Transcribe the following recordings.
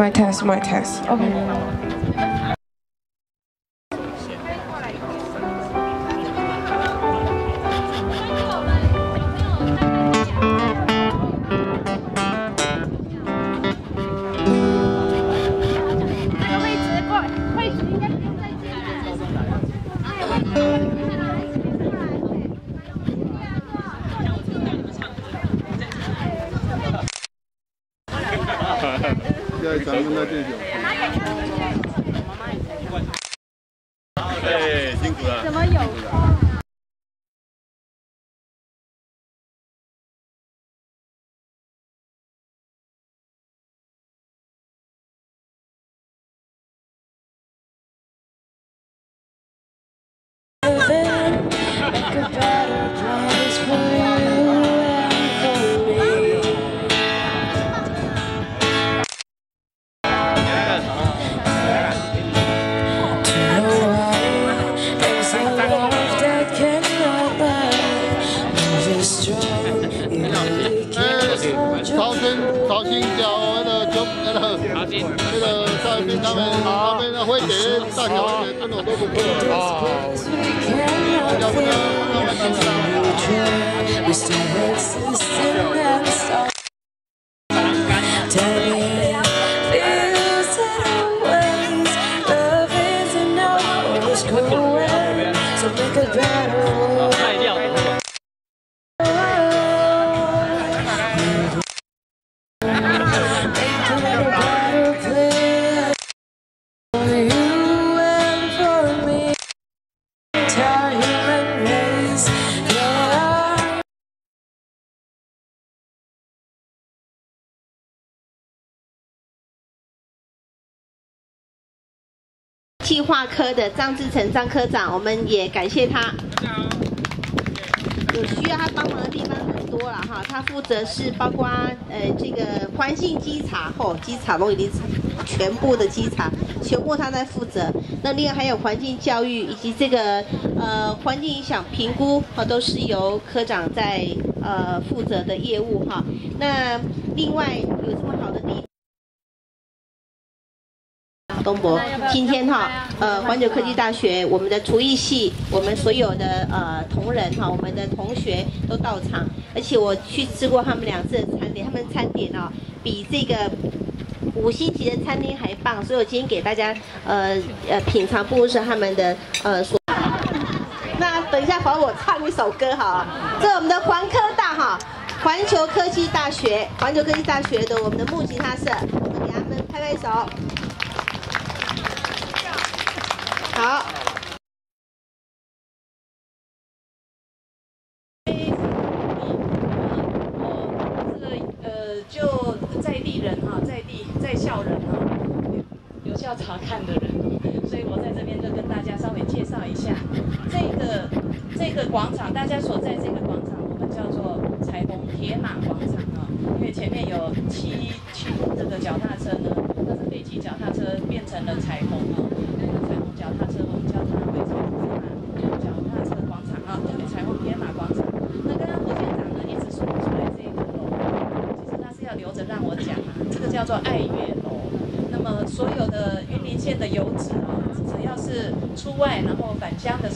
My test, my test. Okay. 计划科的张志成张科长，我们也感谢他。有需要他帮忙的地方很多了哈，他负责是包括呃这个环境稽查哦，稽查都已经全部的稽查，全部他在负责。那另外还有环境教育以及这个呃环境影响评估，哦，都是由科长在呃负责的业务哈。那另外有这么好的地方？东博今天哈呃环球科技大学我们的厨艺系我们所有的呃同仁哈我们的同学都到场而且我去吃过他们两次的餐点他们餐点哦比这个五星级的餐厅还棒所以我今天给大家呃呃品尝不是他们的呃所那等一下还我唱一首歌好了这是我们的环科大哈环球科技大学环球科技大学的我们的木吉他社我们给他们拍拍手。好。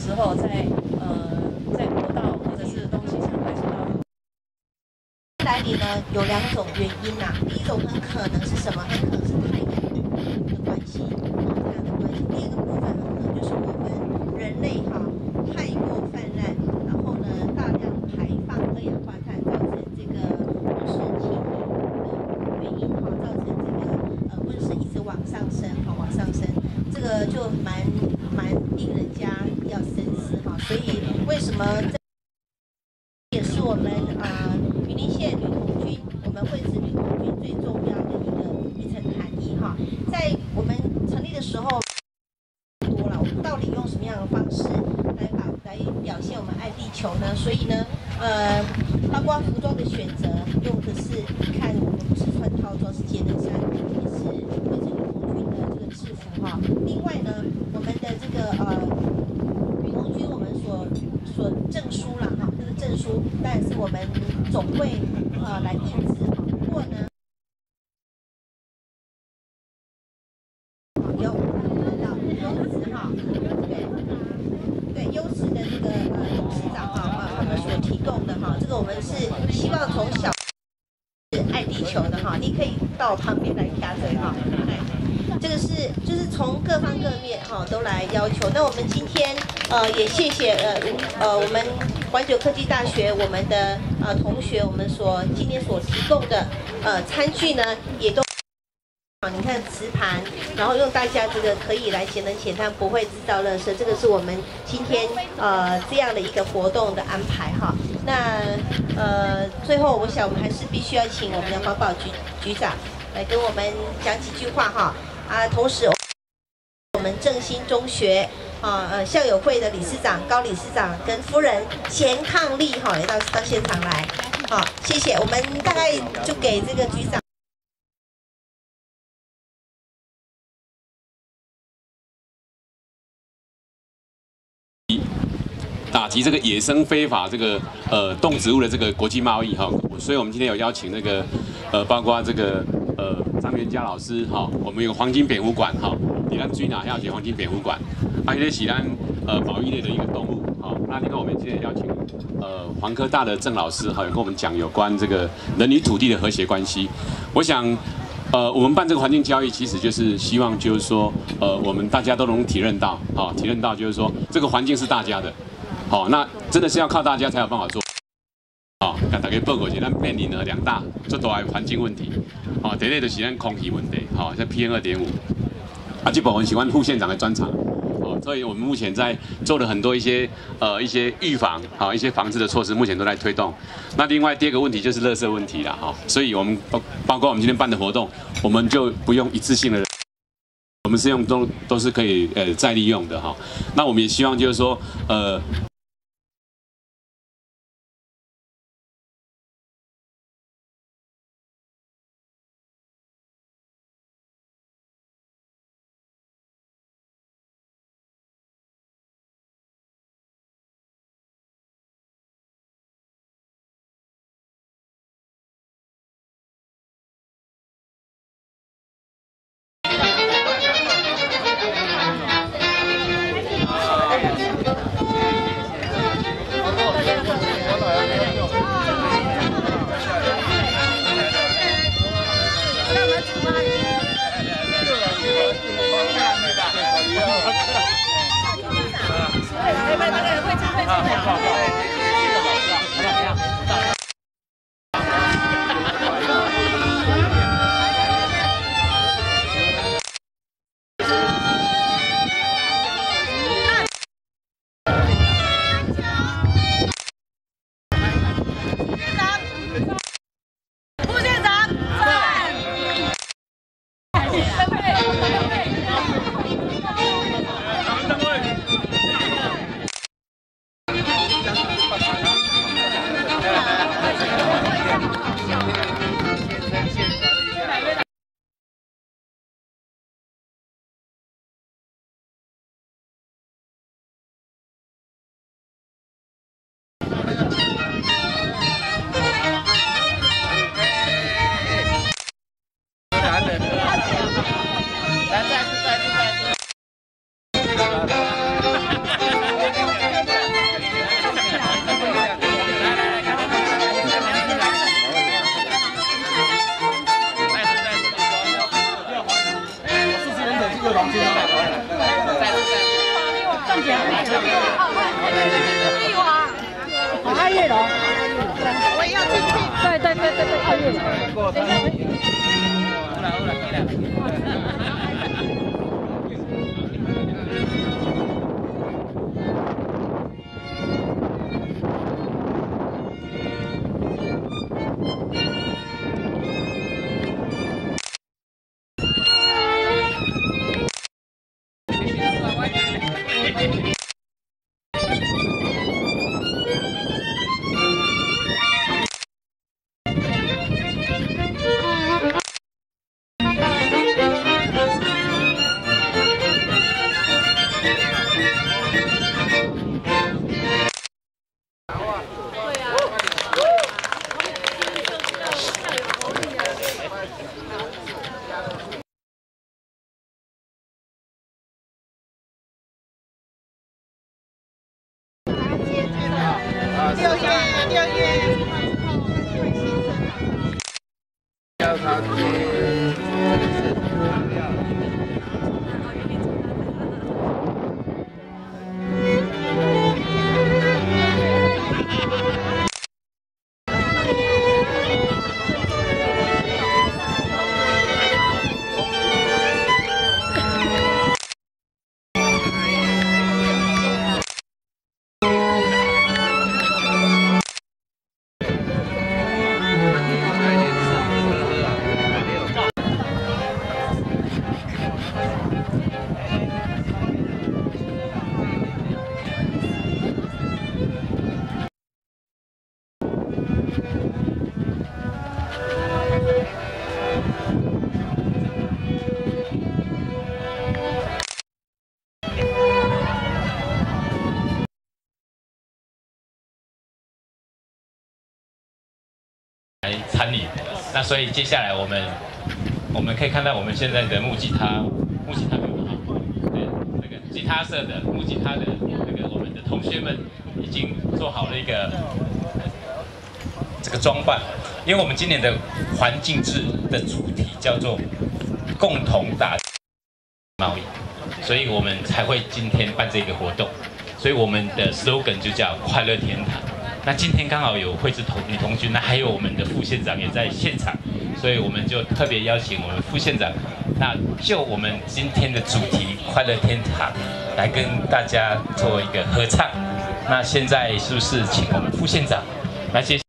时候的哈，这个我们是希望从小爱地球的哈，你可以到旁边来加堆哈，这个是，就是从各方各面哈，都来要求，那我们今天呃也谢谢呃呃我们环球科技大学我们的呃同学，我们所今天所提供的呃餐具呢，也都你看磁盘，然后用大家这个可以来节能减碳，不会制造热色，这个是我们今天呃这样的一个活动的安排哈。那呃最后我想我们还是必须要请我们的环保局局长来跟我们讲几句话哈啊，同时我们正兴中学啊呃校友会的理事长高理事长跟夫人钱抗力哈也到到现场来，好谢谢，我们大概就给这个局长。及这个野生非法这个呃动植物的这个国际贸易哈，所以我们今天有邀请那个呃包括这个呃张元佳老师哈，我们有黄金蝙蝠馆哈，你看追哪要写黄金蝙蝠馆，而且喜欢呃保育类的一个动物哈，那另外我们今天邀请呃黄科大的郑老师哈，有跟我们讲有关这个人与土地的和谐关系，我想。呃，我们办这个环境交易，其实就是希望，就是说，呃，我们大家都能体认到，啊，体认到，就是说，这个环境是大家的，好，那真的是要靠大家才有办法做，好，看大家报告一下，咱面临了两大最大的环境问题，好，第一就是咱空气问题，好，像 PM 二点五，啊，这部分喜欢副县长的专场。哦，所以我们目前在做了很多一些呃一些预防好一些防治的措施，目前都在推动。那另外第二个问题就是垃圾问题了哈，所以我们包包括我们今天办的活动，我们就不用一次性的，我们是用都都是可以呃再利用的哈。那我们也希望就是说呃。参与。那所以接下来我们我们可以看到我们现在的木吉他木吉他很好，对那个吉他社的木吉他的那个我们的同学们已经做好了一个这个装扮，因为我们今年的环境制的主题叫做共同打贸易，所以我们才会今天办这个活动，所以我们的 slogan 就叫快乐天堂。那今天刚好有惠子同女童军，那还有我们的副县长也在现场，所以我们就特别邀请我们副县长，那就我们今天的主题快乐天堂来跟大家做一个合唱。那现在是不是请我们副县长来接？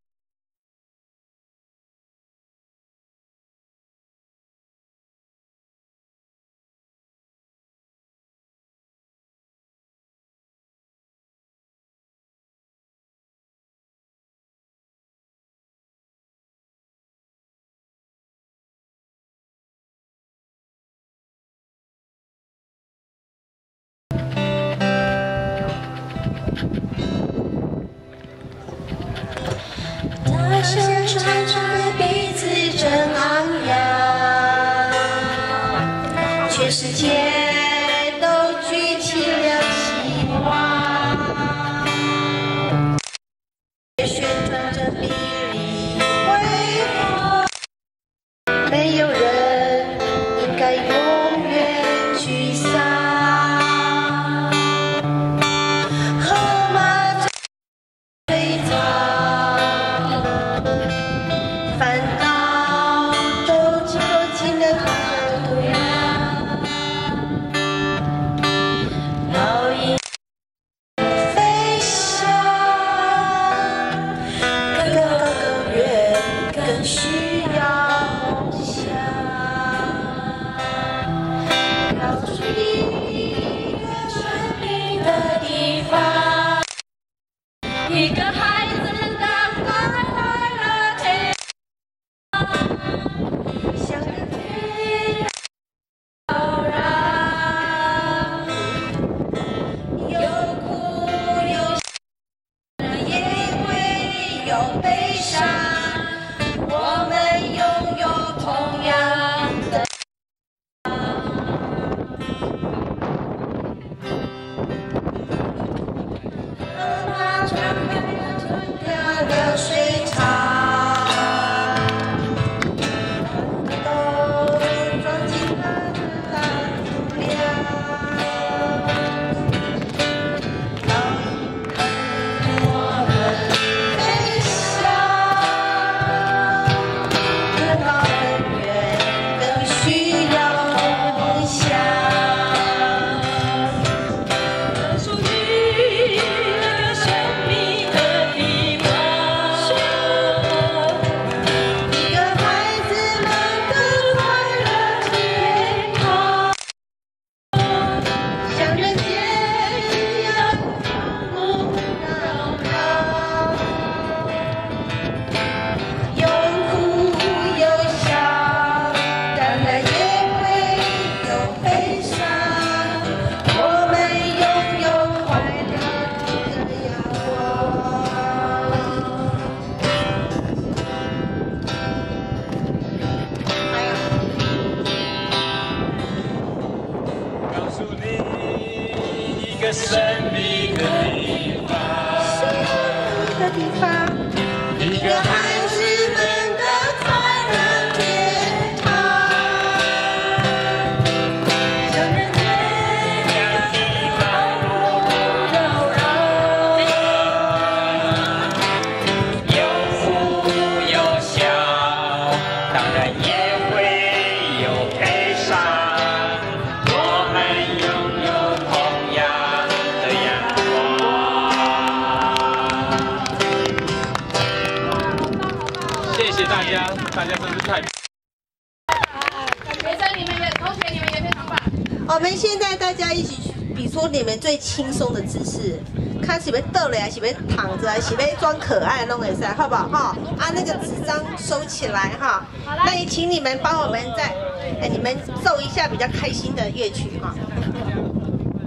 起来哈。那也请你们帮我们再，哎，你们奏一下比较开心的乐曲哈。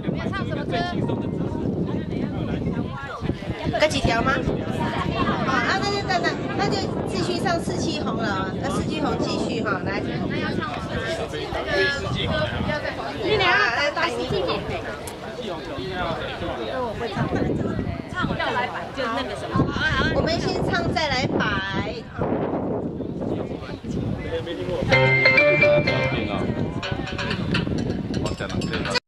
你们唱什么歌？有几条吗？好啊，那就等等，那就继续唱四季红了。那四季红继续哈，来。那要唱什么？那个歌比较在黄你俩来打四季红。唱我要来摆，就那个什么。我们先唱再来摆。待ってやな。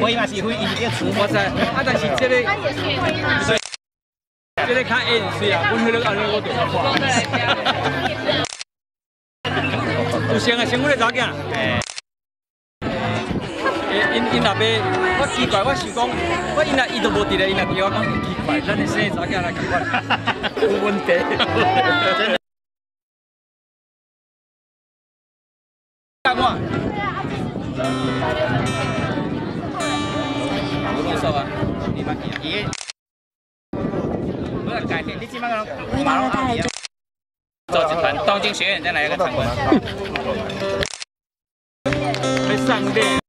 我伊嘛是会伊一词，我知，啊，但是这个，这个较演是啊，阮迄个安尼我就较看。有先啊，先阮个查囝，诶，因因那边，我奇怪，我想讲，我因若伊都无伫咧，因若伫我讲奇怪，咱的生查囝来共款，有问题。干嘛？手啊，你们爷爷。不要改变，你起码让马龙带一个。赵子，东京学院再来个参观。上边。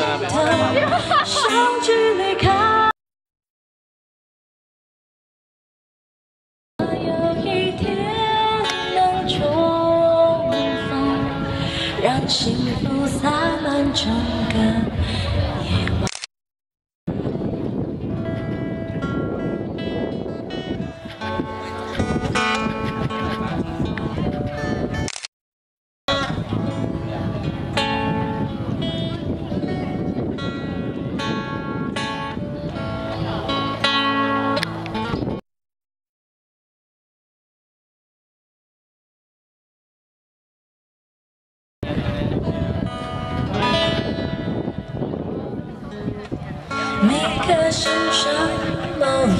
有尽头，相聚离开。有一天能重逢，让幸福洒满整个个世上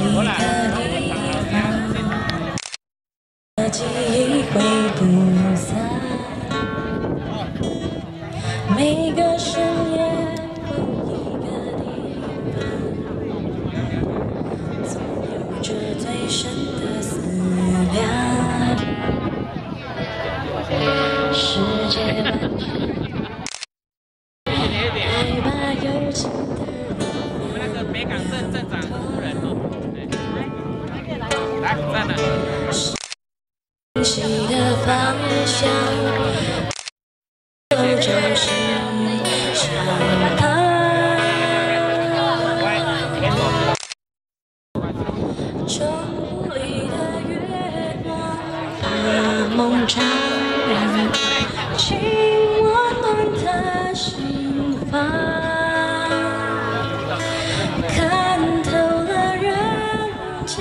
方向，这就是想他。城里的月光把梦照亮，请温暖他心房。看透了人间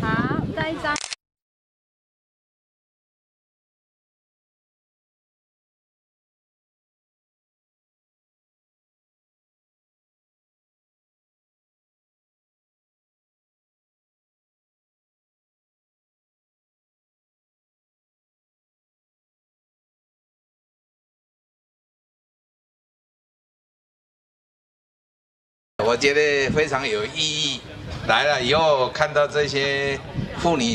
好，再一张。我觉得非常有意义。来了以后看到这些妇女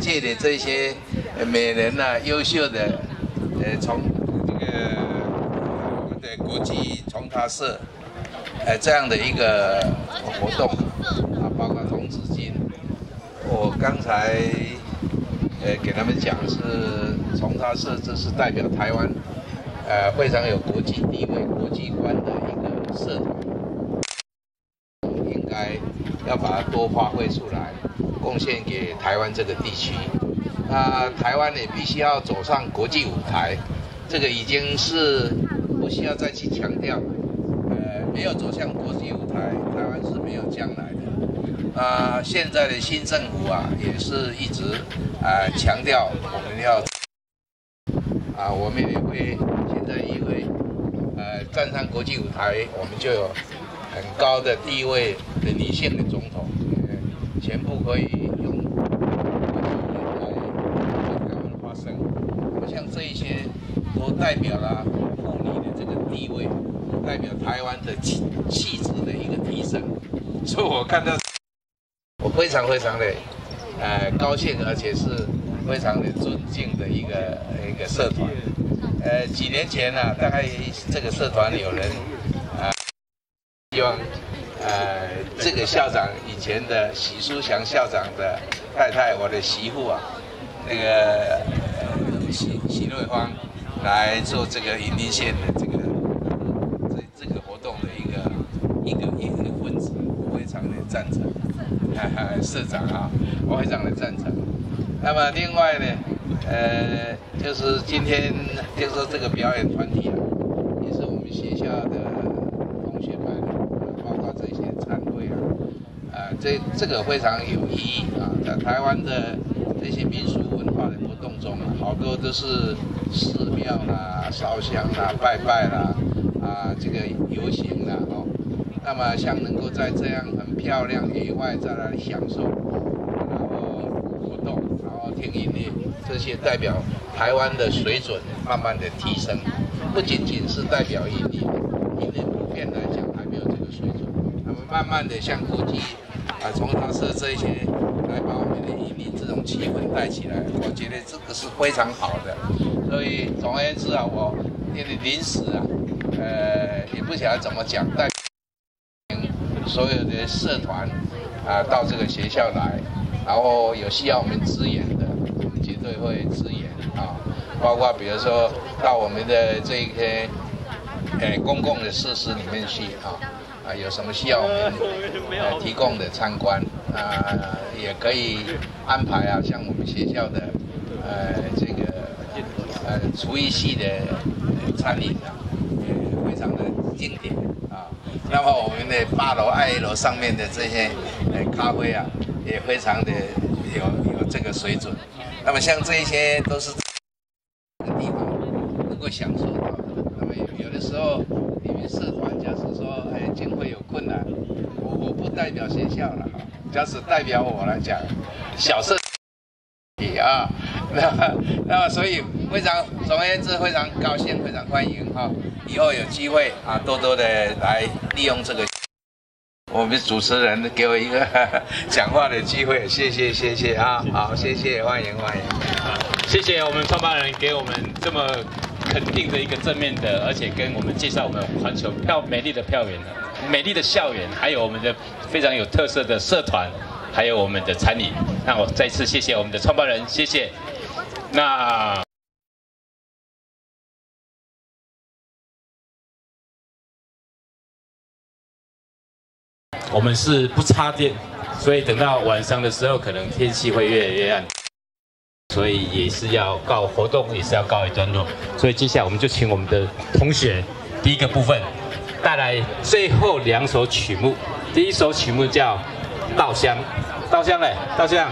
界的这些呃美人呐、优秀的，呃，从这个我们的国际从他社，呃，这样的一个活动啊，包括童子军，我刚才呃给他们讲是从他社，这是代表台湾，呃，非常有国际地位、国际观的一个社团。要把它多发挥出来，贡献给台湾这个地区。那台湾也必须要走上国际舞台，这个已经是不需要再去强调。呃，没有走向国际舞台，台湾是没有将来的。啊、现在的新政府啊，也是一直啊、强调我们要啊，我们也会现在因为呃站上国际舞台，我们就有很高的地位的女性，可以用来为台湾发生，像这一些都代表了妇女的这个地位，代表台湾的气气质的一个提升。所以我看到，我非常非常的呃高兴，而且是非常的尊敬的一个一个社团。呃，几年前呢、大概这个社团有人啊、希望呃这个校长以前的许书祥校长的太太，我的媳妇啊，那个呃许许瑞芳来做这个云林县的这个这这个活动的一个一个一个分子，我非常的赞成，哈哈社长啊，我非常的赞成。那么另外呢，呃，就是今天就是说这个表演团体啊，也是我们学校的同学们，包括这些参会啊，啊，这这个非常有意义啊，在台湾的这些民俗文化的活动中，好多都是寺庙啦、烧香啦、拜拜啦，啊，这个游行啦，哦，那么像能够在这样很漂亮野外在那里享受，然后活动，然后听音乐，这些代表台湾的水准慢慢的提升，不仅仅是代表音乐，音乐普遍来讲还没有这个水准，那么慢慢的向国际啊，从他设这些来把我们的音乐这种气氛带起来，我觉得这个是非常好的。所以总而言之啊，我因为临时啊，呃，也不晓得怎么讲，带所有的社团啊到这个学校来，然后有需要我们支援的，我们绝对会支援啊，包括比如说到我们的这一些呃公共的设施里面去啊。啊，有什么需要我们呃提供的参观啊，也可以安排啊，像我们学校的呃这个呃厨艺系的餐饮啊，也非常的经典啊。那么我们的八楼、二楼上面的这些呃咖啡啊，也非常的有有这个水准。那么像这一些都是地方能够享受到的。那么有有的时候你们社团假使说哎经费有困难，我我不代表学校了哈，假使代表我来讲，小社体啊，那那所以非常总而言之非常高兴，非常欢迎哈，以后有机会啊多多的来利用这个。我们主持人给我一个讲话的机会，谢谢谢谢啊，好谢谢欢迎欢迎。谢谢我们创办人给我们这么肯定的一个正面的，而且跟我们介绍我们环球漂美丽的票源的、美丽的校园，还有我们的非常有特色的社团，还有我们的餐饮。那我再次谢谢我们的创办人，谢谢。那。我们是不插电，所以等到晚上的时候，可能天气会越来越暗，所以也是要告活动，也是要告一段落。所以接下来我们就请我们的同学第一个部分带来最后两首曲目。第一首曲目叫《稻香》，稻香嘞，稻香，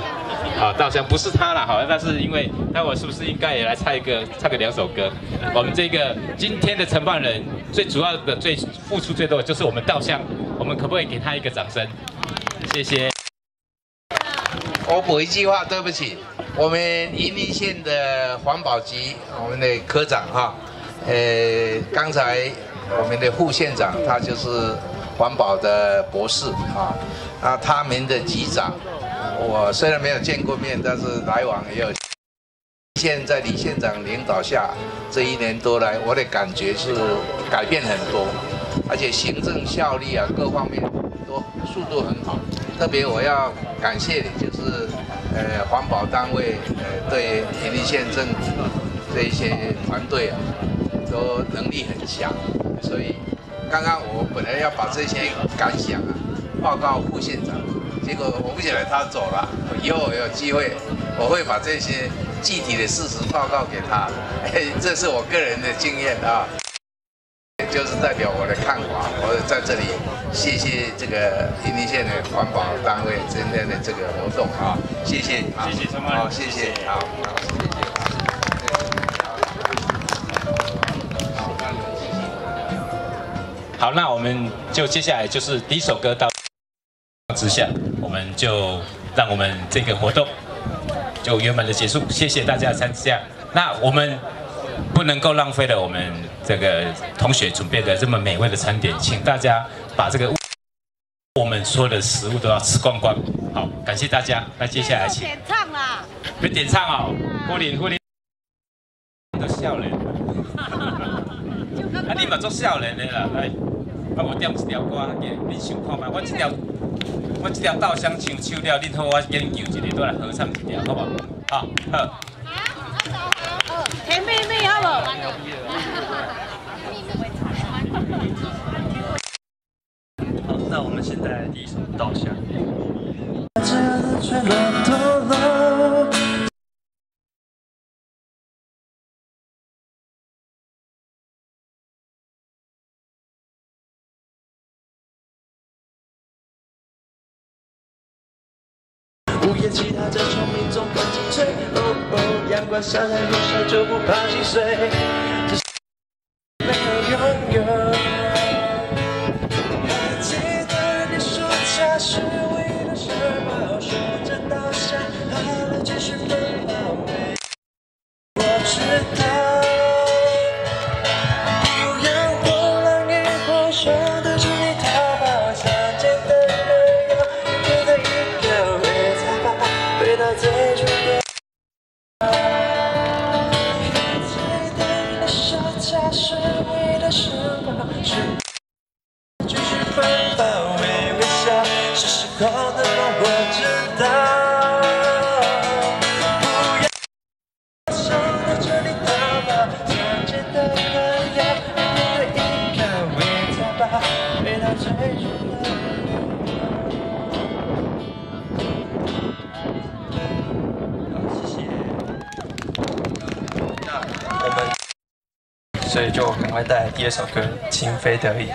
好，稻香不是他了，好，但是因为那我是不是应该也来唱一个，唱个两首歌？我们这个今天的承办人最主要的、最付出最多的就是我们稻香。我们可不可以给他一个掌声？谢谢。我补一句话，对不起，我们云林县的环保局我们的科长哈，呃，刚才我们的副县长他就是环保的博士啊，啊，他们的局长，我虽然没有见过面，但是来往也有。现在李县长领导下，这一年多来，我的感觉是改变很多。而且行政效率啊，各方面都速度很好。特别我要感谢的就是呃环保单位呃对平林县政府这一些团队啊，都能力很强。所以刚刚我本来要把这些感想啊报告副县长，结果我不晓得他走了。以后我有机会，我会把这些具体的事实报告给他。这是我个人的经验啊。就是代表我的看法，我在这里谢谢这个云林县的环保单位今天的这个活动啊，谢谢，谢谢陈好，谢谢，好，好，那我们就接下来就是第一首歌到之下，我们就让我们这个活动就圆满的结束，谢谢大家参加。那我们。不能够浪费了我们这个同学准备的这么美味的餐点，请大家把这个我们所有的食物都要吃光光。好，感谢大家。那接下来请点唱啦，别点唱哦，呼林呼林都笑脸，啊你嘛做笑脸的啦，来，啊，无点一条歌，恁你想看卖？我这条我这条稻香唱唱了，恁好，我研究一日，再来合唱一条，好不好？好，好。甜蜜蜜，好不？好，那我们现在第一首稻香。在丛林中奔着追 wu 阳光洒在路上就不怕心碎所以就赶快带来第二首歌情非得已